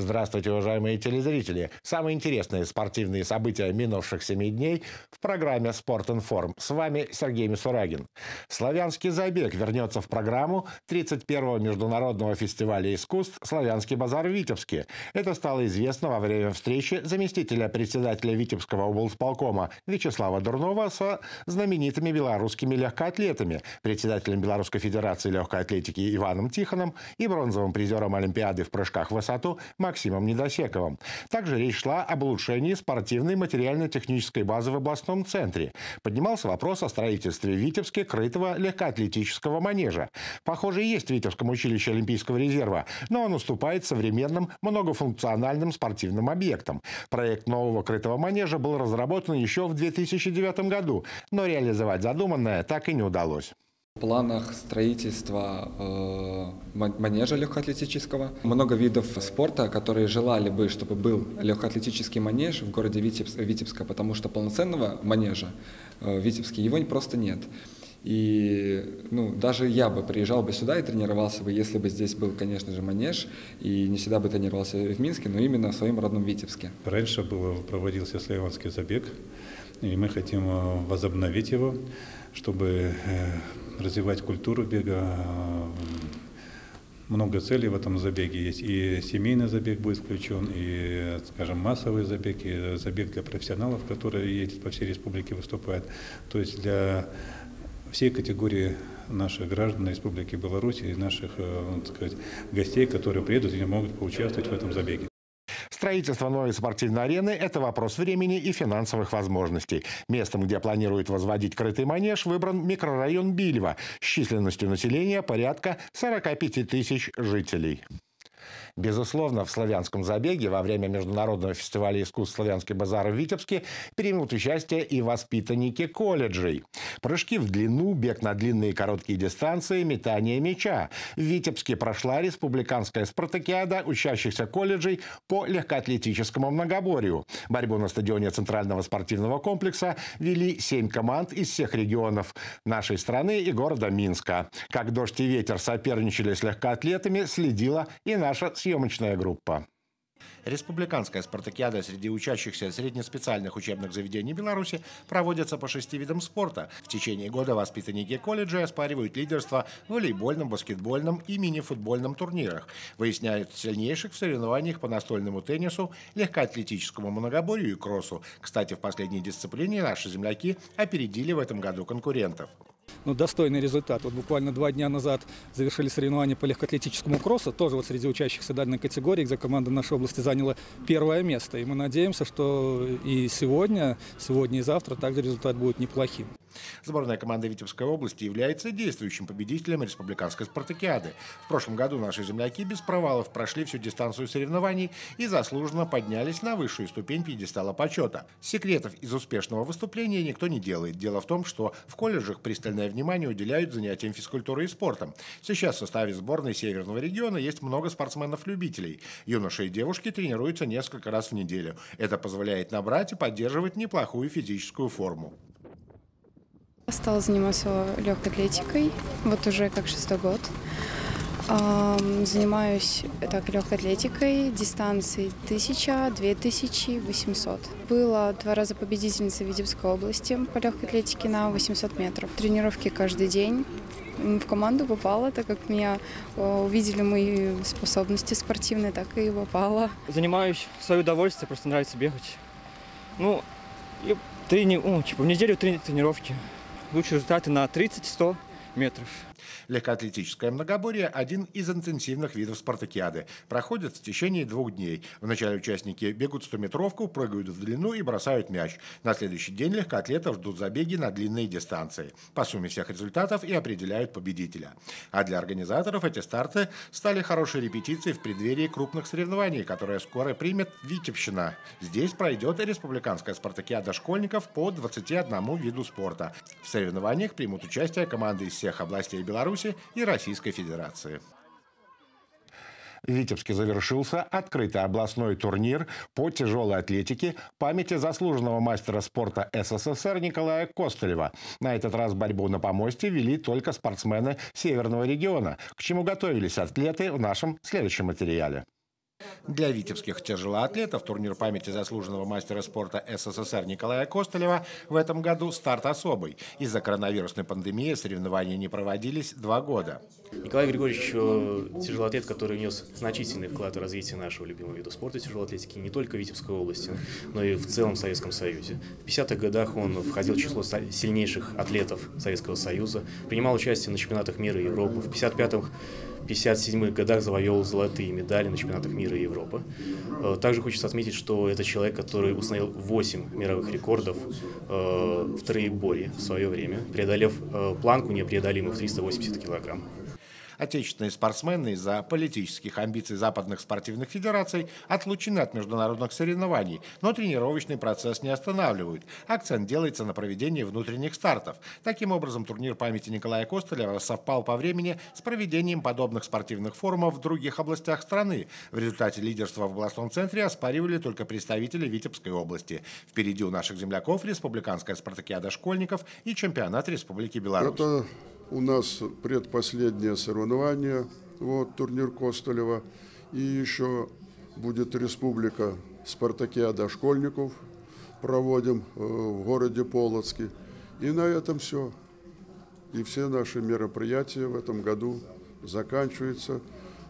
Здравствуйте, уважаемые телезрители! Самые интересные спортивные события минувших семи дней в программе «Спорт информ». С вами Сергей Мисурагин. Славянский забег вернется в программу 31-го международного фестиваля искусств «Славянский базар» в Витебске. Это стало известно во время встречи заместителя председателя Витебского облсполкома Вячеслава Дурнова со знаменитыми белорусскими легкоатлетами, председателем Белорусской федерации легкой атлетики Иваном Тихоном и бронзовым призером Олимпиады в прыжках в высоту Максимом Недосековым. Также речь шла об улучшении спортивной материально-технической базы в областном центре. Поднимался вопрос о строительстве в Витебске крытого легкоатлетического манежа. Похоже, есть в Витебском училище Олимпийского резерва, но он уступает современным многофункциональным спортивным объектам. Проект нового крытого манежа был разработан еще в 2009 году, но реализовать задуманное так и не удалось. Планах строительства э, манежа легкоатлетического. Много видов спорта, которые желали бы, чтобы был легкоатлетический манеж в городе Витебск, Витебска, потому что полноценного манежа э, в Витебске его просто нет. И ну, даже я бы приезжал бы сюда и тренировался бы, если бы здесь был, конечно же, манеж, и не всегда бы тренировался в Минске, но именно в своем родном Витебске. Раньше был, проводился славянский забег, и мы хотим э, возобновить его, чтобы развивать культуру бега. Много целей в этом забеге есть. И семейный забег будет включен, и, скажем, массовый забег, и забег для профессионалов, которые едут по всей республике, выступают. То есть для всей категории наших граждан Республики Беларусь и наших э, так сказать, гостей, которые приедут и могут поучаствовать в этом забеге. Строительство новой спортивной арены – это вопрос времени и финансовых возможностей. Местом, где планируют возводить крытый манеж, выбран микрорайон Бильва с численностью населения порядка 45 тысяч жителей. Безусловно, в славянском забеге во время Международного фестиваля искусств «Славянский базар» в Витебске примут участие и воспитанники колледжей. Прыжки в длину, бег на длинные и короткие дистанции, метание мяча. В Витебске прошла республиканская спартакиада учащихся колледжей по легкоатлетическому многоборью. Борьбу на стадионе Центрального спортивного комплекса вели семь команд из всех регионов нашей страны и города Минска. Как дождь и ветер соперничали с легкоатлетами, следила и наша съемочная группа. Республиканская спартакиада среди учащихся среднеспециальных учебных заведений Беларуси проводится по шести видам спорта. В течение года воспитанники колледжа оспаривают лидерство в волейбольном, баскетбольном и мини-футбольном турнирах. Выясняют сильнейших в соревнованиях по настольному теннису, легкоатлетическому многоборью и кроссу. Кстати, в последней дисциплине наши земляки опередили в этом году конкурентов ну, достойный результат. Вот буквально два дня назад завершили соревнования по легкоатлетическому кроссу, тоже вот среди учащихся данной категории, где команда нашей области заняла первое место. И мы надеемся, что и сегодня, сегодня и завтра также результат будет неплохим. Сборная команды Витебской области является действующим победителем республиканской спартакиады. В прошлом году наши земляки без провалов прошли всю дистанцию соревнований и заслуженно поднялись на высшую ступень пьедестала почета. Секретов из успешного выступления никто не делает. Дело в том, что в колледжах пристальное внимание уделяют занятиям физкультурой и спортом. Сейчас в составе сборной Северного региона есть много спортсменов-любителей. Юноши и девушки тренируются несколько раз в неделю. Это позволяет набрать и поддерживать неплохую физическую форму. Стала заниматься легкой атлетикой, вот уже как шестой год. Занимаюсь так, легкой атлетикой, дистанции 1000, 2000, 800. Была два раза победительницей Витебской области по легкой атлетике на 800 метров. Тренировки каждый день. В команду попала, так как меня увидели мои способности спортивные, так и попала. Занимаюсь в свое удовольствие, просто нравится бегать. Ну, и трени... ну, типа, в неделю три тренировки лучшие результаты на 30-100 метров. Легкоатлетическое многоборье – один из интенсивных видов спартакиады. Проходит в течение двух дней. Вначале участники бегут 100-метровку, прыгают в длину и бросают мяч. На следующий день легкоатлетов ждут забеги на длинные дистанции. По сумме всех результатов и определяют победителя. А для организаторов эти старты стали хорошей репетицией в преддверии крупных соревнований, которые скоро примет Витебщина. Здесь пройдет и республиканская спартакиада школьников по 21 виду спорта. В соревнованиях примут участие команды из всех областей Беларуси и Российской Федерации. В Витебске завершился открытый областной турнир по тяжелой атлетике памяти заслуженного мастера спорта СССР Николая Костылева. На этот раз борьбу на помосте вели только спортсмены Северного региона, к чему готовились атлеты в нашем следующем материале. Для витебских тяжелоатлетов турнир памяти заслуженного мастера спорта СССР Николая Костылева в этом году старт особый. Из-за коронавирусной пандемии соревнования не проводились два года. Николай Григорьевич тяжелоатлет, который внес значительный вклад в развитие нашего любимого вида спорта тяжелоатлетики не только в Витебской области, но и в целом Советском Союзе. В 50-х годах он входил в число сильнейших атлетов Советского Союза, принимал участие на чемпионатах мира и Европы. В 55-х 57 годах завоевал золотые медали на чемпионатах мира и Европы. Э, также хочется отметить, что это человек, который установил 8 мировых рекордов э, в троеборье в свое время, преодолев планку непреодолимых 380 килограмм. Отечественные спортсмены из-за политических амбиций западных спортивных федераций отлучены от международных соревнований, но тренировочный процесс не останавливают. Акцент делается на проведении внутренних стартов. Таким образом, турнир памяти Николая Костылева совпал по времени с проведением подобных спортивных форумов в других областях страны. В результате лидерства в областном центре оспаривали только представители Витебской области. Впереди у наших земляков республиканская спартакиада школьников и чемпионат Республики Беларусь. Это у нас предпоследнее соревнование, вот, турнир Костолева. И еще будет республика Спартакиада школьников, проводим э, в городе Полоцке. И на этом все. И все наши мероприятия в этом году заканчиваются.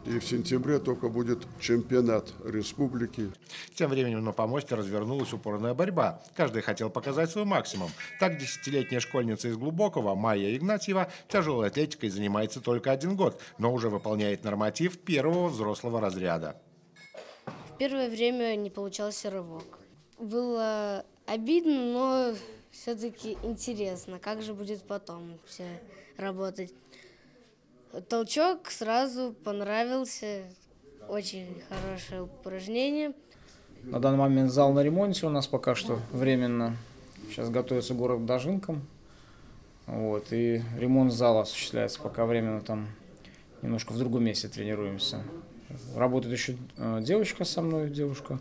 И в сентябре только будет чемпионат республики. Тем временем на помосте развернулась упорная борьба. Каждый хотел показать свой максимум. Так десятилетняя школьница из Глубокого, Майя Игнатьева, тяжелой атлетикой занимается только один год, но уже выполняет норматив первого взрослого разряда. В первое время не получался рывок. Было обидно, но все-таки интересно, как же будет потом все работать. Толчок сразу понравился. Очень хорошее упражнение. На данный момент зал на ремонте у нас пока что временно. Сейчас готовится город к дожинкам. Вот, и ремонт зала осуществляется пока временно там немножко в другом месте тренируемся. Работает еще э, девочка со мной, девушка,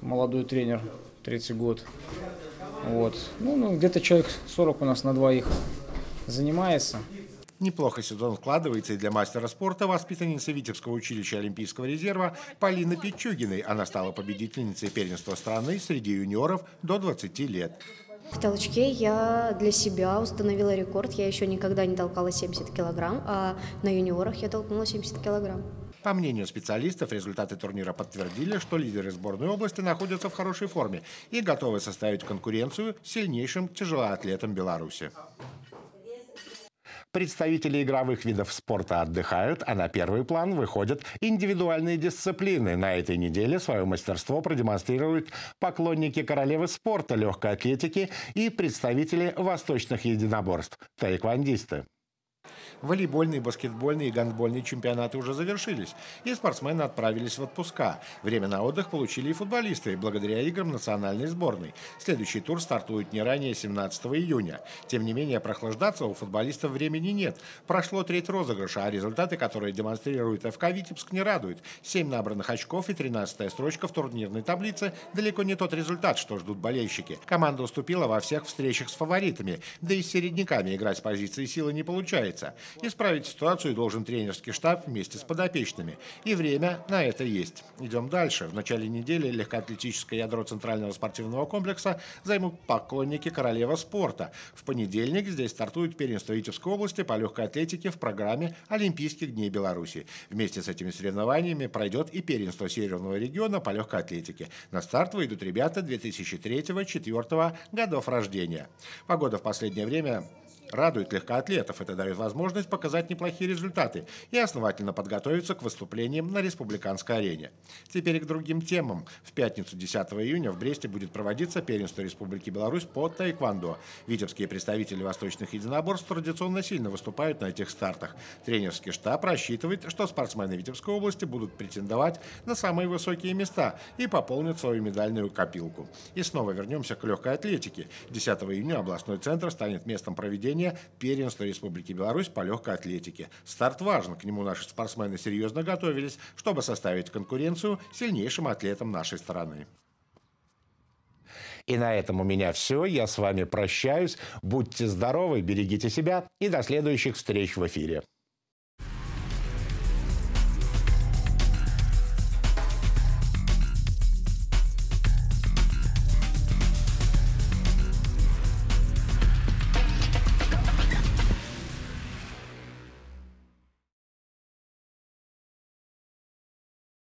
молодой тренер, третий год. Вот. Ну, ну где-то человек 40 у нас на двоих занимается. Неплохо сезон складывается и для мастера спорта воспитанницы Витебского училища Олимпийского резерва Полины Пичугиной. Она стала победительницей первенства страны среди юниоров до 20 лет. В толчке я для себя установила рекорд. Я еще никогда не толкала 70 килограмм, а на юниорах я толкнула 70 килограмм. По мнению специалистов, результаты турнира подтвердили, что лидеры сборной области находятся в хорошей форме и готовы составить конкуренцию сильнейшим тяжелоатлетам Беларуси. Представители игровых видов спорта отдыхают, а на первый план выходят индивидуальные дисциплины. На этой неделе свое мастерство продемонстрируют поклонники королевы спорта легкой атлетики и представители восточных единоборств – тайквандисты. Волейбольные, баскетбольные и гандбольные чемпионаты уже завершились, и спортсмены отправились в отпуска. Время на отдых получили и футболисты, благодаря играм национальной сборной. Следующий тур стартует не ранее 17 июня. Тем не менее, прохлаждаться у футболистов времени нет. Прошло треть розыгрыша, а результаты, которые демонстрирует ФК «Витебск», не радуют. Семь набранных очков и 13 строчка в турнирной таблице – далеко не тот результат, что ждут болельщики. Команда уступила во всех встречах с фаворитами, да и с середняками играть с позиции силы не получается. Исправить ситуацию должен тренерский штаб вместе с подопечными. И время на это есть. Идем дальше. В начале недели легкоатлетическое ядро Центрального спортивного комплекса займут поклонники королева спорта. В понедельник здесь стартует первенство Витебской области по легкой атлетике в программе Олимпийских дней Беларуси. Вместе с этими соревнованиями пройдет и первенство Северного региона по легкой атлетике. На старт выйдут ребята 2003-2004 годов рождения. Погода в последнее время Радует легкоатлетов. Это дает возможность показать неплохие результаты и основательно подготовиться к выступлениям на республиканской арене. Теперь к другим темам. В пятницу 10 июня в Бресте будет проводиться первенство Республики Беларусь по тайквандо. Витебские представители восточных единоборств традиционно сильно выступают на этих стартах. Тренерский штаб рассчитывает, что спортсмены Витебской области будут претендовать на самые высокие места и пополнят свою медальную копилку. И снова вернемся к легкой атлетике. 10 июня областной центр станет местом проведения проведения первенства Республики Беларусь по легкой атлетике. Старт важен, к нему наши спортсмены серьезно готовились, чтобы составить конкуренцию сильнейшим атлетам нашей страны. И на этом у меня все. Я с вами прощаюсь. Будьте здоровы, берегите себя и до следующих встреч в эфире.